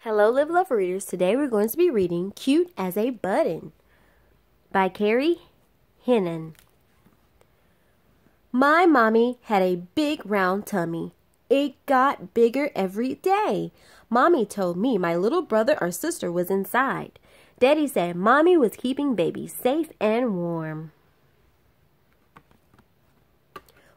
Hello, Live Love readers. Today we're going to be reading Cute as a Button by Carrie Hennon. My mommy had a big round tummy. It got bigger every day. Mommy told me my little brother or sister was inside. Daddy said mommy was keeping baby safe and warm.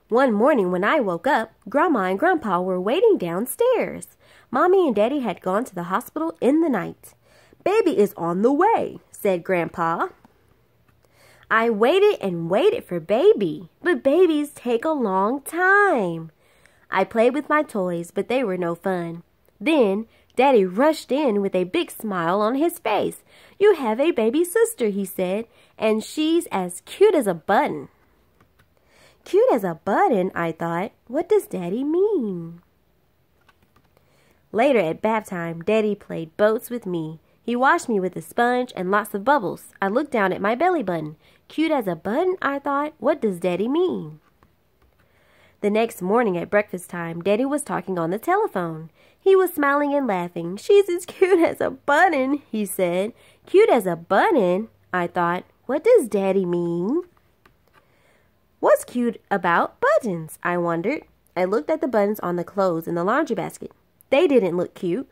One morning when I woke up, Grandma and Grandpa were waiting downstairs. Mommy and Daddy had gone to the hospital in the night. Baby is on the way, said Grandpa. I waited and waited for baby, but babies take a long time. I played with my toys, but they were no fun. Then Daddy rushed in with a big smile on his face. You have a baby sister, he said, and she's as cute as a button. Cute as a button, I thought. What does Daddy mean? Later at bath time, Daddy played boats with me. He washed me with a sponge and lots of bubbles. I looked down at my belly button. Cute as a button, I thought. What does Daddy mean? The next morning at breakfast time, Daddy was talking on the telephone. He was smiling and laughing. She's as cute as a button, he said. Cute as a button? I thought. What does Daddy mean? What's cute about buttons? I wondered. I looked at the buttons on the clothes in the laundry basket. They didn't look cute.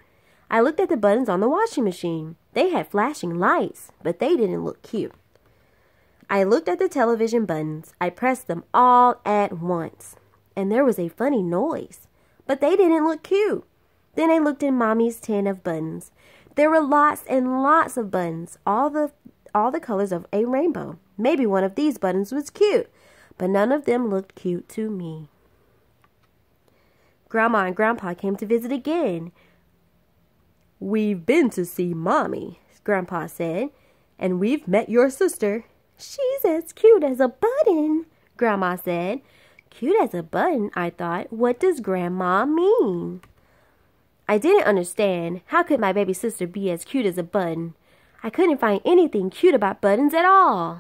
I looked at the buttons on the washing machine. They had flashing lights, but they didn't look cute. I looked at the television buttons. I pressed them all at once, and there was a funny noise, but they didn't look cute. Then I looked in Mommy's tin of buttons. There were lots and lots of buttons, all the all the colors of a rainbow. Maybe one of these buttons was cute, but none of them looked cute to me. Grandma and Grandpa came to visit again. We've been to see Mommy, Grandpa said, and we've met your sister. She's as cute as a button, Grandma said. Cute as a button, I thought. What does Grandma mean? I didn't understand. How could my baby sister be as cute as a button? I couldn't find anything cute about buttons at all.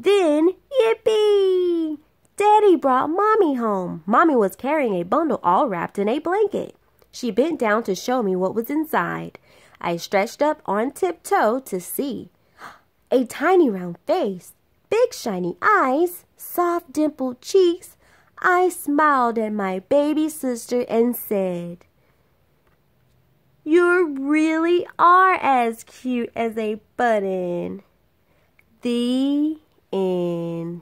Then, yippee! Daddy brought Mommy home. Mommy was carrying a bundle all wrapped in a blanket. She bent down to show me what was inside. I stretched up on tiptoe to see. A tiny round face, big shiny eyes, soft dimpled cheeks. I smiled at my baby sister and said, You really are as cute as a button. The end.